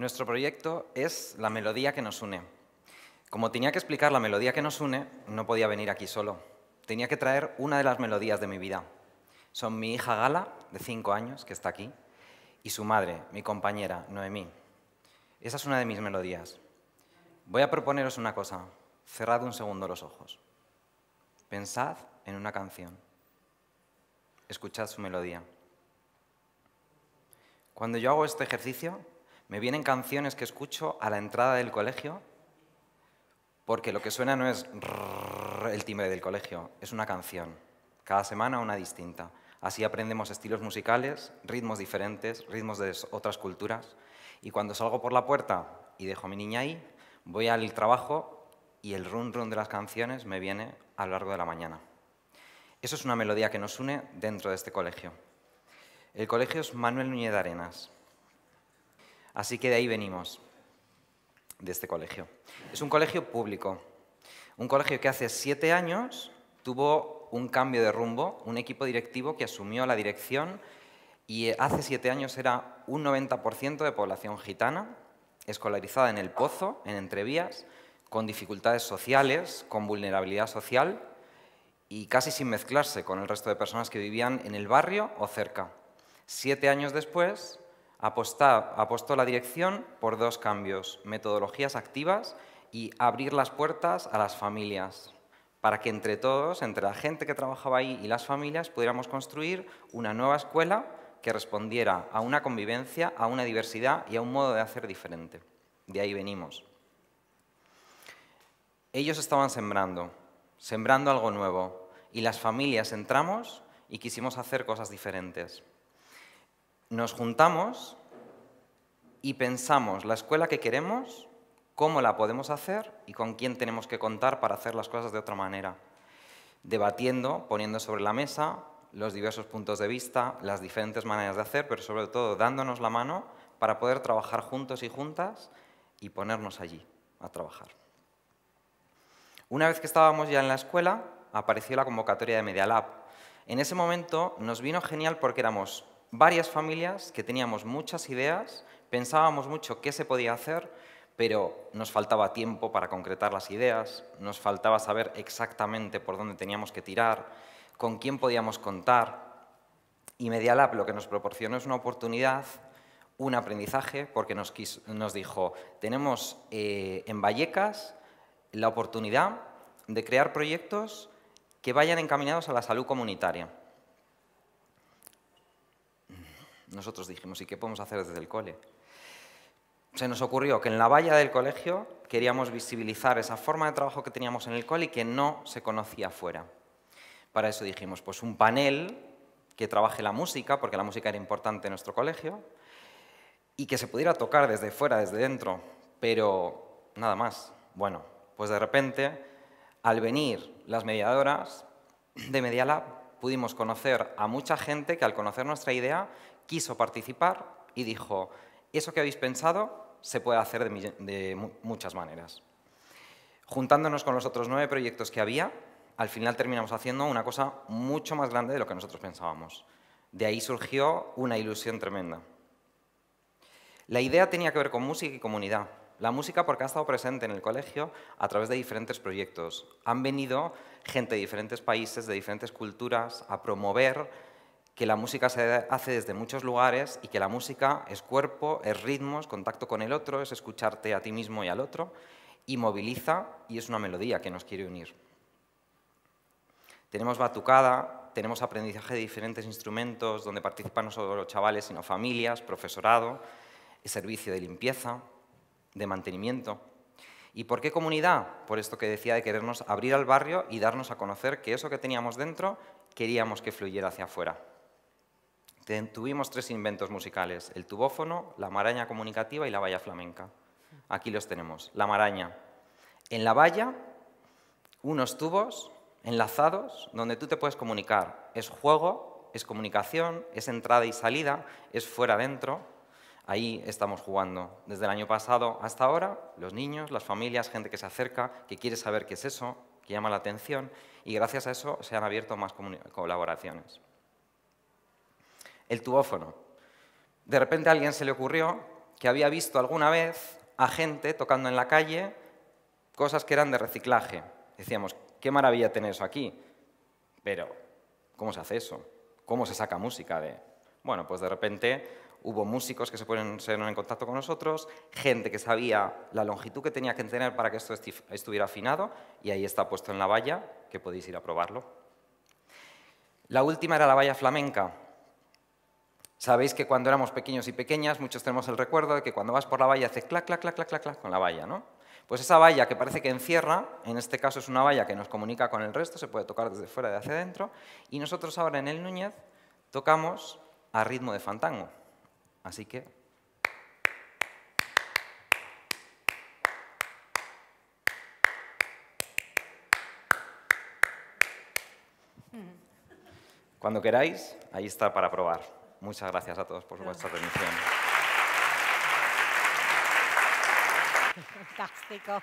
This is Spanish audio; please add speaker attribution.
Speaker 1: Nuestro proyecto es la melodía que nos une. Como tenía que explicar la melodía que nos une, no podía venir aquí solo. Tenía que traer una de las melodías de mi vida. Son mi hija Gala, de cinco años, que está aquí, y su madre, mi compañera, Noemí. Esa es una de mis melodías. Voy a proponeros una cosa. Cerrad un segundo los ojos. Pensad en una canción. Escuchad su melodía. Cuando yo hago este ejercicio, me vienen canciones que escucho a la entrada del colegio, porque lo que suena no es el timbre del colegio, es una canción. Cada semana una distinta. Así aprendemos estilos musicales, ritmos diferentes, ritmos de otras culturas. Y cuando salgo por la puerta y dejo a mi niña ahí, voy al trabajo y el run run de las canciones me viene a lo largo de la mañana. Eso es una melodía que nos une dentro de este colegio. El colegio es Manuel Núñez de Arenas. Así que de ahí venimos, de este colegio. Es un colegio público, un colegio que hace siete años tuvo un cambio de rumbo, un equipo directivo que asumió la dirección y hace siete años era un 90% de población gitana, escolarizada en el Pozo, en Entrevías, con dificultades sociales, con vulnerabilidad social y casi sin mezclarse con el resto de personas que vivían en el barrio o cerca. Siete años después, apostó la dirección por dos cambios, metodologías activas y abrir las puertas a las familias, para que entre todos, entre la gente que trabajaba ahí y las familias, pudiéramos construir una nueva escuela que respondiera a una convivencia, a una diversidad y a un modo de hacer diferente. De ahí venimos. Ellos estaban sembrando, sembrando algo nuevo, y las familias entramos y quisimos hacer cosas diferentes. Nos juntamos y pensamos la escuela que queremos cómo la podemos hacer y con quién tenemos que contar para hacer las cosas de otra manera. Debatiendo, poniendo sobre la mesa los diversos puntos de vista, las diferentes maneras de hacer, pero sobre todo dándonos la mano para poder trabajar juntos y juntas y ponernos allí a trabajar. Una vez que estábamos ya en la escuela, apareció la convocatoria de Media Lab. En ese momento nos vino genial porque éramos varias familias que teníamos muchas ideas, pensábamos mucho qué se podía hacer, pero nos faltaba tiempo para concretar las ideas, nos faltaba saber exactamente por dónde teníamos que tirar, con quién podíamos contar. Y Medialab lo que nos proporcionó es una oportunidad, un aprendizaje, porque nos, dijo, tenemos eh, en Vallecas la oportunidad de crear proyectos que vayan encaminados a la salud comunitaria. Nosotros dijimos, ¿y qué podemos hacer desde el cole? se nos ocurrió que en la valla del colegio queríamos visibilizar esa forma de trabajo que teníamos en el cole y que no se conocía afuera. Para eso dijimos, pues un panel que trabaje la música, porque la música era importante en nuestro colegio, y que se pudiera tocar desde fuera, desde dentro, pero nada más. Bueno, pues de repente, al venir las mediadoras de Medialab, pudimos conocer a mucha gente que al conocer nuestra idea quiso participar y dijo, eso que habéis pensado se puede hacer de, muchas maneras. Juntándonos con los otros nueve proyectos que había, al final terminamos haciendo una cosa mucho más grande de lo que nosotros pensábamos. De ahí surgió una ilusión tremenda. La idea tenía que ver con música y comunidad. La música porque ha estado presente en el colegio a través de diferentes proyectos. Han venido gente de diferentes países, de diferentes culturas, a promover que la música se hace desde muchos lugares y que la música es cuerpo, es ritmo, es contacto con el otro, es escucharte a ti mismo y al otro, y moviliza y es una melodía que nos quiere unir. Tenemos batucada, tenemos aprendizaje de diferentes instrumentos donde participan no solo los chavales, sino familias, profesorado, servicio de limpieza, de mantenimiento. ¿Y por qué comunidad? Por esto que decía de querernos abrir al barrio y darnos a conocer que eso que teníamos dentro queríamos que fluyera hacia afuera. Tuvimos tres inventos musicales, el tubófono, la maraña comunicativa y la valla flamenca. Aquí los tenemos. La maraña. En la valla, unos tubos enlazados donde tú te puedes comunicar. Es juego, es comunicación, es entrada y salida, es fuera-dentro. Ahí estamos jugando. Desde el año pasado hasta ahora, los niños, las familias, gente que se acerca, que quiere saber qué es eso, que llama la atención, y gracias a eso se han abierto más colaboraciones el tubófono. De repente a alguien se le ocurrió que había visto alguna vez a gente tocando en la calle cosas que eran de reciclaje. Decíamos, qué maravilla tener eso aquí, pero ¿cómo se hace eso? ¿Cómo se saca música de...? Bueno, pues de repente hubo músicos que se pusieron en contacto con nosotros, gente que sabía la longitud que tenía que tener para que esto estuviera afinado, y ahí está puesto en la valla, que podéis ir a probarlo. La última era la valla flamenca. Sabéis que cuando éramos pequeños y pequeñas, muchos tenemos el recuerdo de que cuando vas por la valla hace clac, clac, clac, clac, clac, clac con la valla, ¿no? Pues esa valla que parece que encierra, en este caso es una valla que nos comunica con el resto, se puede tocar desde fuera y de hacia adentro, y nosotros ahora en el Núñez tocamos a ritmo de fantango. Así que... Cuando queráis, ahí está para probar. Muchas gracias a todos por vuestra atención.
Speaker 2: Fantástico.